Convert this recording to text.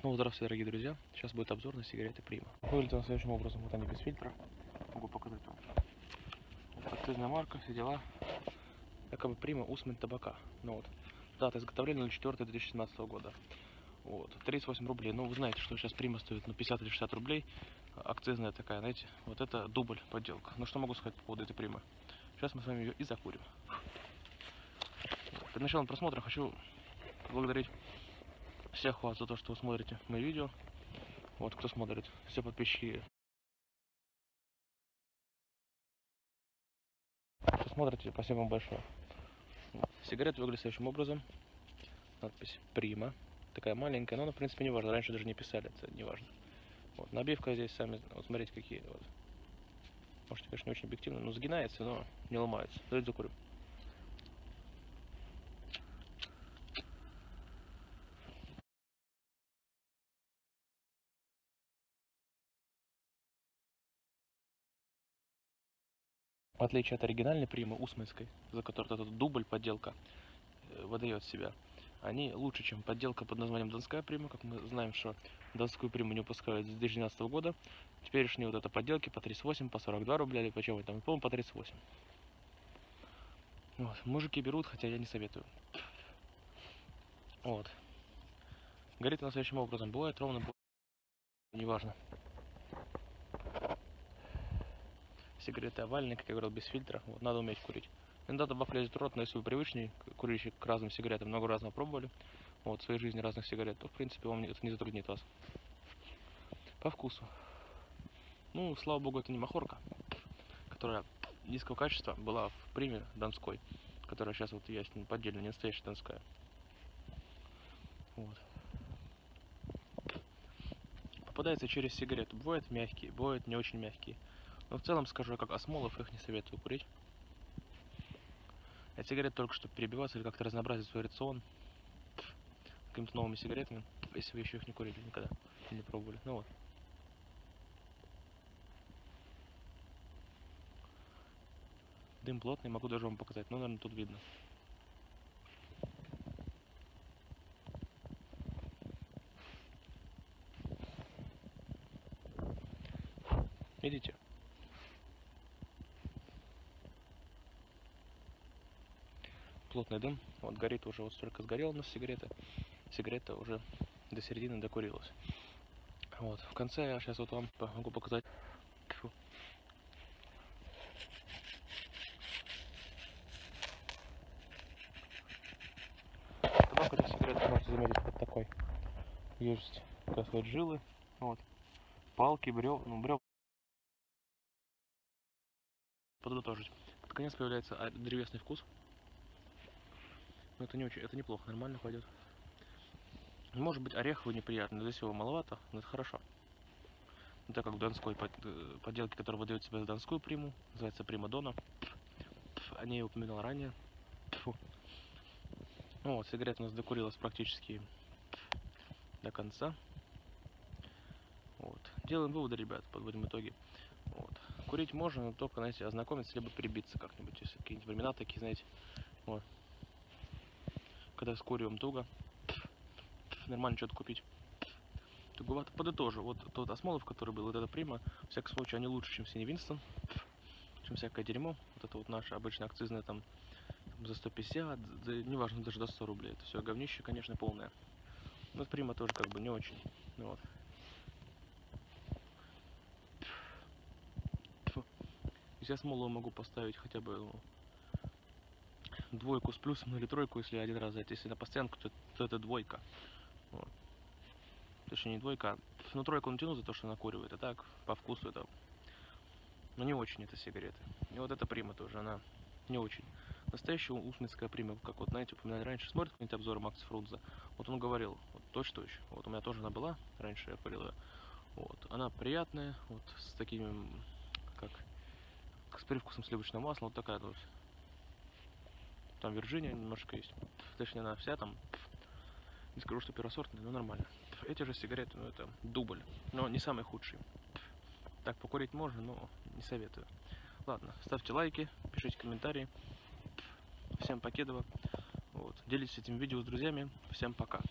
Снова здравствуйте, дорогие друзья. Сейчас будет обзор на сигареты Prima. Выглядит он следующим образом. Вот они без фильтра. Могу показать вам. Акцизная марка, все дела. Якобы Prima Усмин табака. Ну вот. Дата изготовления 04 2017 года. Вот. 38 рублей. Ну, вы знаете, что сейчас Prima стоит ну, 50 или 60 рублей. Акцизная такая, знаете. Вот это дубль подделка. Ну, что могу сказать по поводу этой Примы? Сейчас мы с вами ее и закурим. Перед началом просмотра хочу поблагодарить всех вас за то, что вы смотрите мои видео. Вот, кто смотрит, все подписчики. Что смотрите, спасибо вам большое. Сигарета выглядит следующим образом. Надпись Прима. Такая маленькая, но она, в принципе, не важно. Раньше даже не писали, это не важно. Вот, набивка здесь, сами, вот смотрите, какие. Вот. Может, конечно, не очень объективно, но сгинается, но не ломается. Давайте закурим. В отличие от оригинальной примы Усманской, за которой этот дубль, подделка, э, выдает себя, они лучше, чем подделка под названием Донская прима. Как мы знаем, что Донскую приму не выпускают с 2012 года. Теперешние вот это подделки по 38, по 42 рубля, или почему там, по-моему, по 38. Вот. Мужики берут, хотя я не советую. Вот. Горит она следующим образом. Бывает ровно, бывает... неважно. Сигареты овальные, как я говорил, без фильтра. Вот, надо уметь курить. Иногда табак лезет в рот, но если вы привычный курильщик к разным сигаретам, много разного пробовали, вот, в своей жизни разных сигарет, то, в принципе, вам это не затруднит вас. По вкусу. Ну, слава богу, это не махорка, которая низкого качества была в приме Донской, которая сейчас вот есть поддельно, не настоящая Донская. Вот. Попадается через сигарету. Бывают мягкие, бывают не очень мягкие. Но в целом скажу, как Осмолов их не советую курить. А сигарет только чтобы перебиваться или как-то разнообразить свой рацион какими-то новыми сигаретами, если вы еще их не курили никогда, не пробовали. Ну вот. Дым плотный, могу даже вам показать, но, наверное, тут видно. Видите? Плотный дым. Вот горит уже, вот столько сгорела у нас сигарета. Сигарета уже до середины докурилась. Вот, в конце я сейчас вот вам могу показать. Фу. Табак этих сигарет можете заметить вот такой. Есть, как сказать, жилы. Вот. Палки, брев, ну, брев. Подготовить. Под конец появляется древесный вкус. Но это не очень, это неплохо, нормально пойдет. Может быть ореховый неприятный, но здесь его маловато, но это хорошо. Ну, так как в донской э, подделке, которая выдает себя за донскую приму, называется Прима Дона. О ней упоминал ранее. Ну вот, сигарета у нас докурилась практически до конца. Вот. Делаем выводы, ребят, подводим итоги. Вот. Курить можно, но только, знаете, ознакомиться, либо прибиться как-нибудь, если какие-нибудь времена такие, знаете. Вот когда с куривом туго, нормально что-то купить. Туговато подытожу. Вот тот Осмолов, который был, вот эта прима, в всяком случае, они лучше, чем Синий Винстон, чем всякое дерьмо. Вот это вот наше обычное акцизное там за 150, за, неважно, даже до 100 рублей. Это все говнище, конечно, полное. Но прима тоже как бы не очень. Ну, вот. Если я Смолова могу поставить хотя бы ну, двойку с плюсом или тройку, если один раз зайти. Если на постоянку, то, то это двойка. Вот. Точнее не двойка, а ну тройку натяну за то, что накуривает. А так, по вкусу это... Ну не очень это сигареты. И вот эта прима тоже, она не очень. Настоящая усминская прима, как вот, знаете, упоминали раньше, смотрит какие-нибудь обзоры Макса Фрунзе. Вот он говорил, вот точно-точно. Вот у меня тоже она была, раньше я курил ее. Вот. Она приятная, вот с такими, как, с привкусом сливочного масла, вот такая вот там Вирджиния немножко есть. Точнее, она вся там, не скажу, что первосортная, но нормально. Эти же сигареты, ну это дубль, но не самый худший. Так, покурить можно, но не советую. Ладно, ставьте лайки, пишите комментарии. Всем покедово. Вот. Делитесь этим видео с друзьями. Всем пока.